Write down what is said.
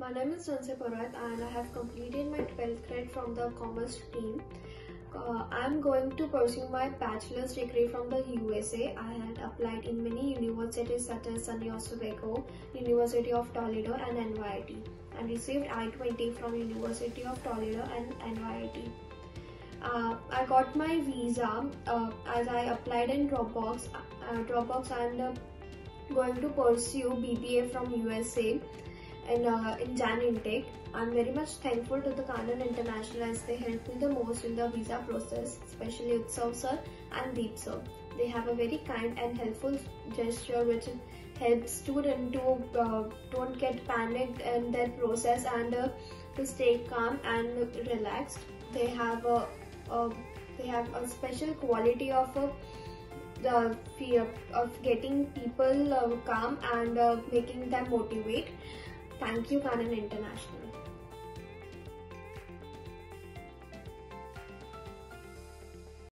My name is Sanse Parat and I have completed my 12th grade from the commerce stream. Uh, I am going to pursue my bachelor's degree from the USA. I had applied in many universities such as SUNY Oswego, University of Toledo and NYIT and received I-20 from University of Toledo and NYIT. Uh, I got my visa uh, as I applied in Dropbox. Uh, Dropbox uh, going to pursue BBA from USA in, uh, in Jan intake. I'm very much thankful to the Kanan International as they helped me the most in the visa process, especially Utsav sir and Deep sir. They have a very kind and helpful gesture which helps students to uh, don't get panicked in their process and uh, to stay calm and relaxed. They have a, a they have a special quality of a the fear of getting people uh, calm and uh, making them motivate. Thank you, Kanan International.